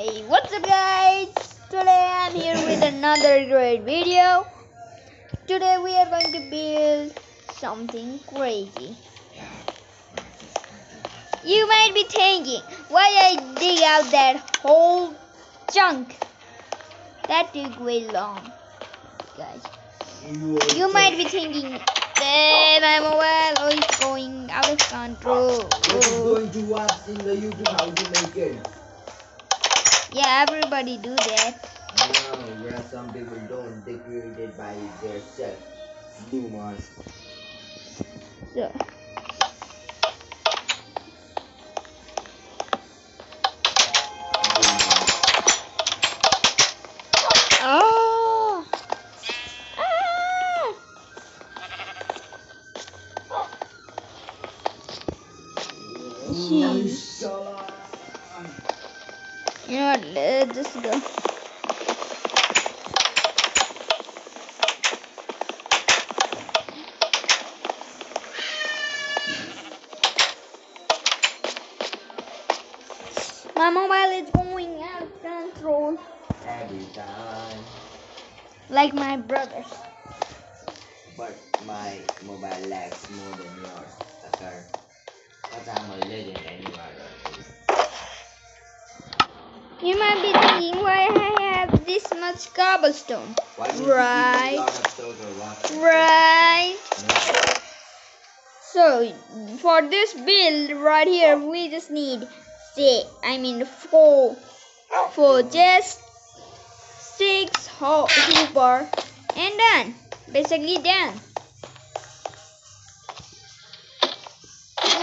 Hey, what's up guys? Today I'm here with another great video. Today we are going to build something crazy. You might be thinking, why I dig out that whole chunk? That took way long, guys. You might be thinking, that my mobile is going out of control. Is going to watch in the YouTube how to make it. Yeah, everybody do that. No, yeah, some people don't. They create it by their self. Boomers. So. But my mobile lags more than yours, sucker. But I'm a legend anyway. You might be thinking why I have this much cobblestone. Right. you keep a lot of stones or what? Right. No. So for this build right here, we just need say I mean four for just six ho- hooper and done. Basically. You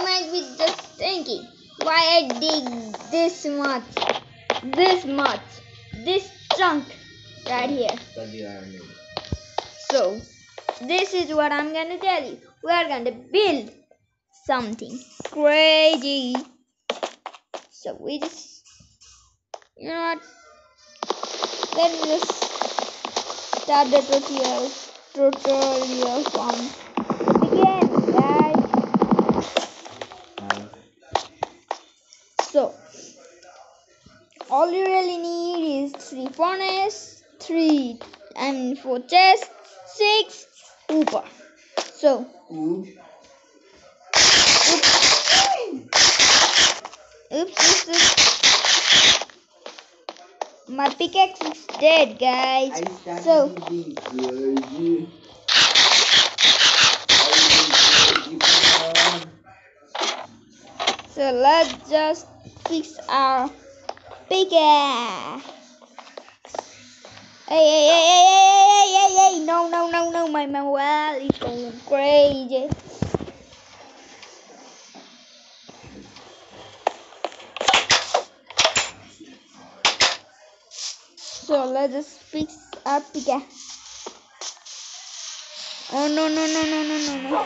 might be just thinking why I dig this much, this much, this chunk right here. Because you are new. So, this is what I'm gonna tell you. We are gonna build something crazy. So we just, you know what? Let me just start the tutorial, tutorial from the beginning, guys. So, all you really need is three furnace, three, I mean four chests, six hooper. So, Ooh. Oops, oops, oops. My pickaxe is dead, guys. So, being crazy. I will crazy so let's just fix our pickaxe. Hey, hey, hey, hey, hey, hey, hey, hey, no, no, no, no, my mobile is going crazy. So let's just fix our pickaxe. Oh no no no no no no no.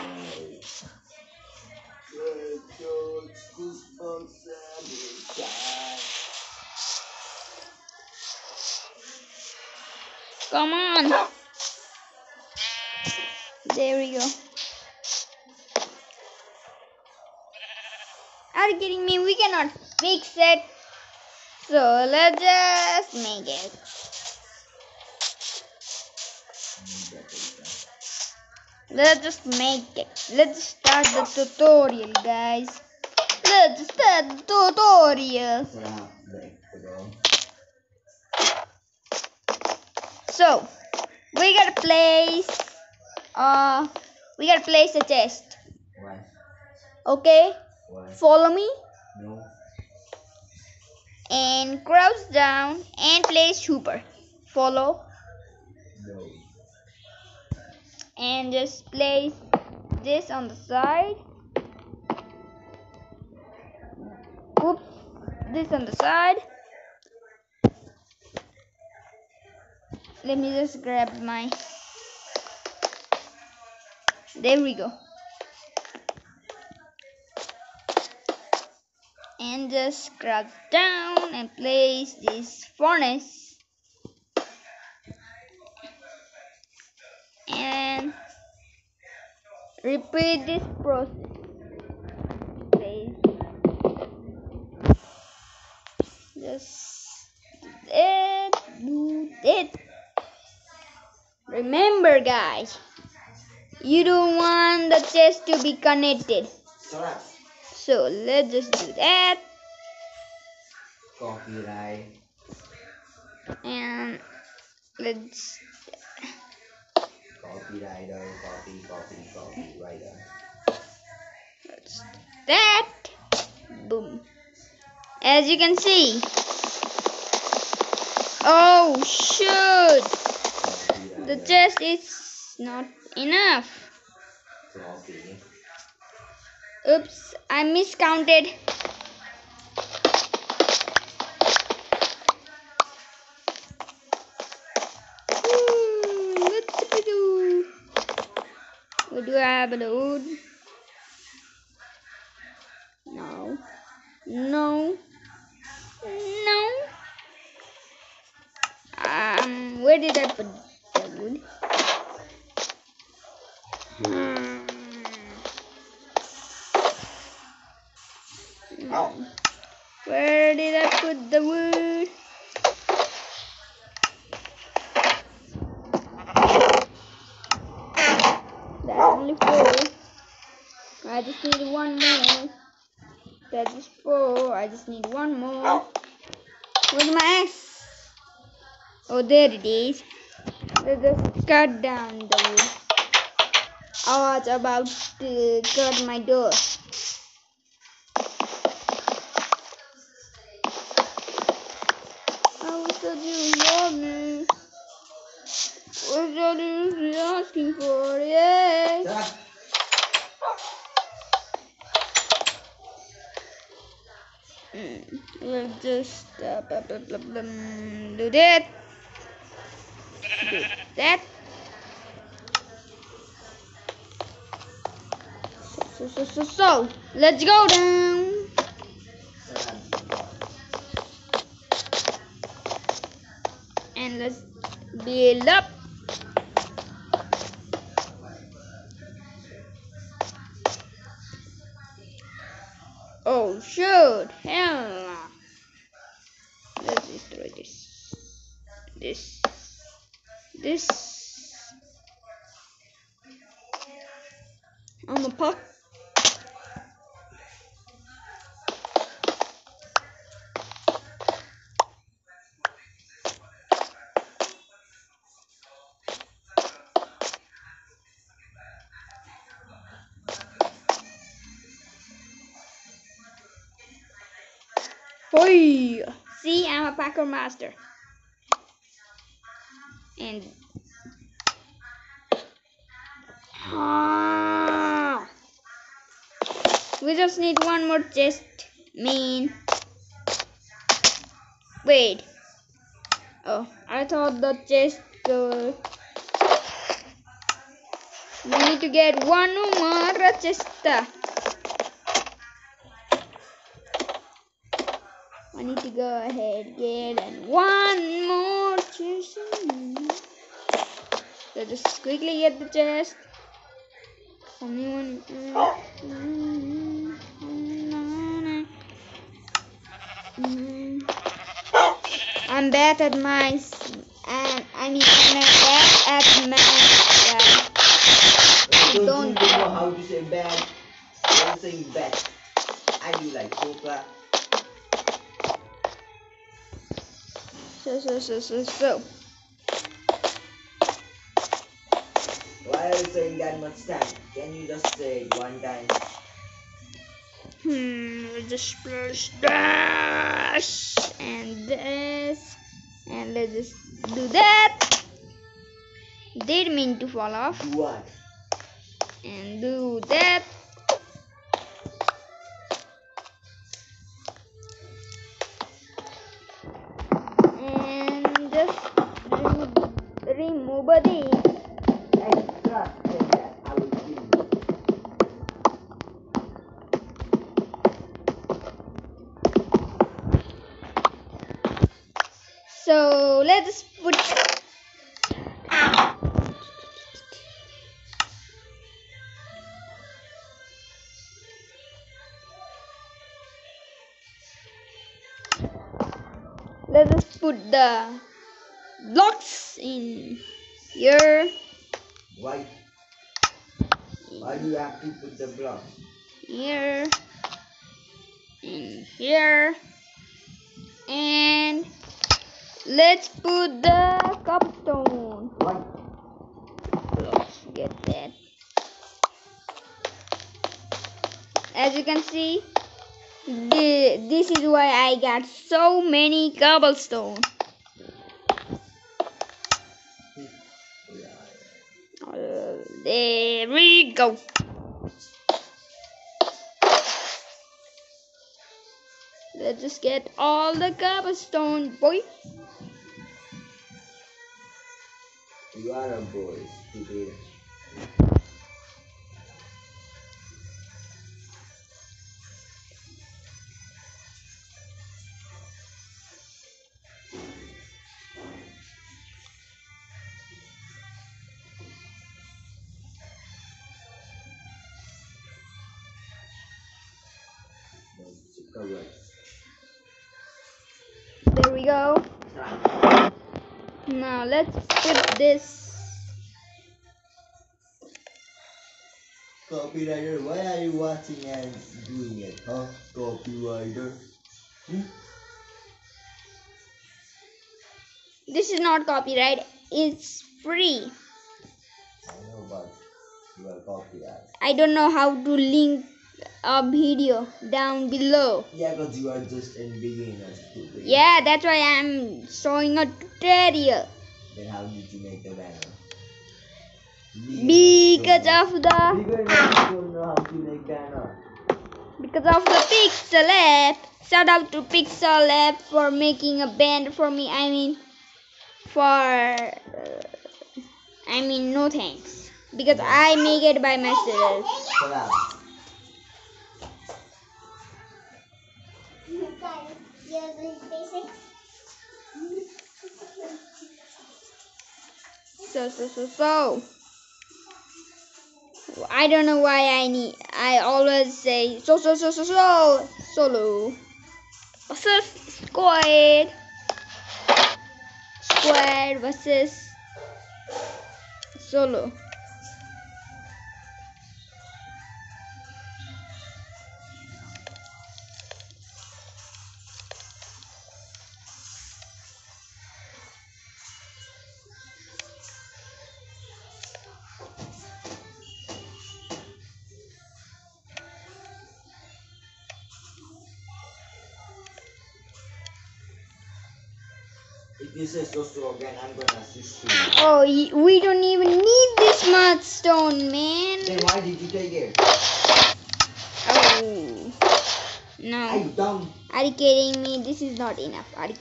Come on. There we go. Are you kidding me? We cannot fix it. So let's just make it. Let's just make it. Let's start the tutorial, guys. Let's start the tutorial. So, we gotta place, uh, we gotta place a chest. Okay, follow me and crouch down and place hooper. Follow and just place this on the side. Oops, this on the side. Let me just grab my. There we go. And just crouch down and place this furnace. Repeat this process. Place just it, do it. Remember, guys, you don't want the chest to be connected. So let's just do that. Copyright. And let's Copywriter. Copy. Copy. Copywriter. let's that. Boom. As you can see. Oh shoot! The chest is not enough. Oops, I miscounted. What do I have a load? No. No. No. Um, where did I put the wood? Hmm. Hmm. Where did I put the wood? That's only four. I just need one more. That is four. I just need one more. Where's my axe? Oh, there it is. Let's just cut down the wood. I was about to cut my door. I was so love me. What's all you asking for? Yeah. We'll just uh, blah, blah, blah, blah, do that. Do that. So, so, so, so, let's go down. And let's build up. Shoot! Hell. Let's destroy this. This. This. I'm a puck. Master. And Ah. we just need one more chest. Mean. Wait. Oh, I thought the chest. Uh, we need to get one more chest. Go ahead get and one more chest. So just quickly get the chest. Anyone? Mm-hmm. I'm bad at my and I mean I'm bad at math. Don't, Don't- you know how to say bad? I'm saying bad. I do like Chopra. So so so so so. Why are you saying that much time? Can you just say it one time? Hmm, just splash dash and this and let's just do that. Didn't mean to fall off what? and do that. So let's put. Let's put the blocks in here. Why? Why do you have to put the block? here In here and let's put the cobblestone Why? blocks get that as you can see thi- this is why I got so many cobblestone there we go Let's just get all the cobblestone, boy. You are a boy. Let's put this. Copywriter, why are you watching and doing it, huh? Copywriter. Hmm? This is not copyright. It's free. I know, but you are copyright. I don't know how to link a video down below. Yeah, because you are just a beginner. Yeah, that's why I'm showing a tutorial. Then how did you make the banner? Because of the Beginners don't know how to make banner. because of the PixelLab. Shout out to PixelLab for making a band for me. I mean, for uh, I mean no thanks because I make it by myself. Shut up. So so so so. I don't know why I need. I always say so so so so so solo. Versus squad. Squad versus solo. If you say so so again, I'm gonna assist you. Oh, we don't even need this much stone, man. Then why did you take it? Oh, No. Are you dumb? Are you kidding me? This is not enough. Are you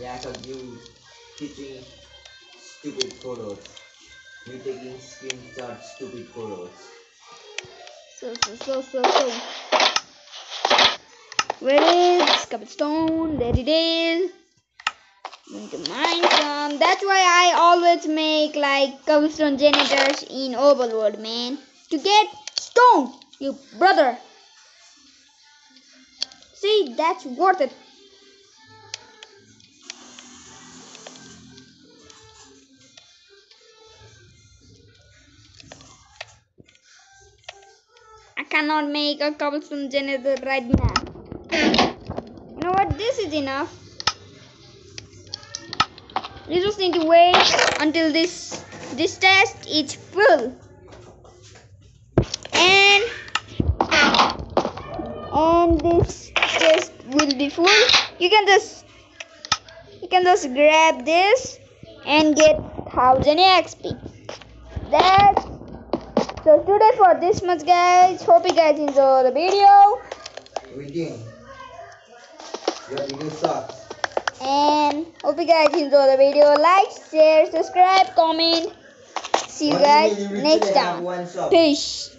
Yeah, because you teaching stupid photos. You taking screenshot stupid photos. So, so, so, so, so. Where is cobblestone? There it is. Going to mine. That's why I always make like cobblestone generators in Overworld, man. To get stone, you brother. See, that's worth it. I cannot make a cobblestone generator right now. Know what? This is enough. You just need to wait until this this test is full. And and this test will be full. You can just you can just grab this and get thousand XP. That's so today for this much guys. Hope you guys enjoy the video. Reading. Your video sucks. And hope you guys enjoy the video. Like, share, subscribe, comment. See you guys next time. Peace.